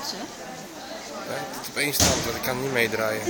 Goed zeg. Op één stand, want ik kan niet meedraaien.